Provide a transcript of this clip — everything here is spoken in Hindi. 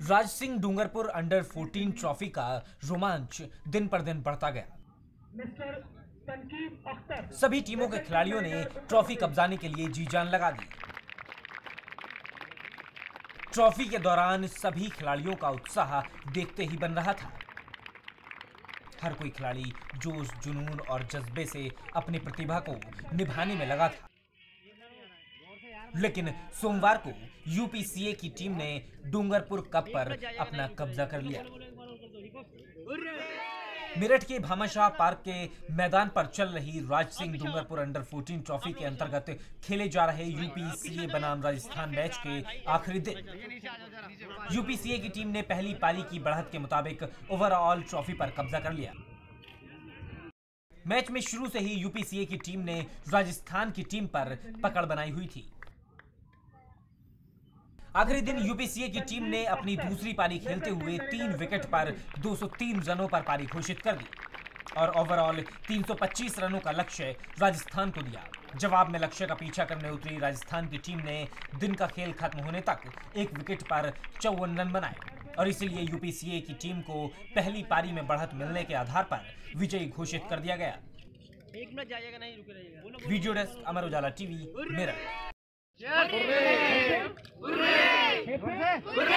राज सिंह डूंगरपुर अंडर 14 ट्रॉफी का रोमांच दिन पर दिन बढ़ता गया। सभी टीमों के खिलाड़ियों ने ट्रॉफी कब्जाने के लिए जी जान लगा दी। ट्रॉफी के दौरान सभी खिलाड़ियों का उत्साह देखते ही बन रहा था। हर कोई खिलाड़ी जोश जुनून और जज्बे से अपनी प्रतिभा को निभाने में लगा था। लेकिन सोमवार को यूपीसीए की टीम ने डूंगरपुर कप पर अपना कब्जा कर लिया। मेरठ के भामाशाह पार्क के मैदान पर चल रही राज सिंह डूंगरपुर अंडर 14 ट्रॉफी के अंतर्गत खेले जा रहे यूपीसीए बनाम राजस्थान मैच के आखिरी दिन। यूपीसीए की टीम ने पहली पारी की बढ़त के मुताबिक ओवरऑल ट्रॉफी पर कब्जा कर लिया। मैच में शुरू से ही यूपीसीए की टीम ने राजस्थान की टीम पर पकड़ बनाई हुई थी। आखिरी दिन यूपीसीए की टीम ने अपनी दूसरी पारी खेलते हुए तीन विकेट पर 203 रनों पर पारी घोषित कर दी। और ओवरऑल 325 रनों का लक्ष्य राजस्थान को दिया। जवाब में लक्ष्य का पीछा करने उतरी राजस्थान की टीम ने दिन का खेल खत्म होने तक एक विकेट पर चौवन रन बनाए। और इसीलिए यूपीसीए की टीम को पहली पारी में बढ़त मिलने के आधार पर विजयी घोषित कर दिया गया। एक मिनट जाइएगा नहीं रुके रहिएगा। Video desk Amar Ujala TV Meerut. Jose. Jose.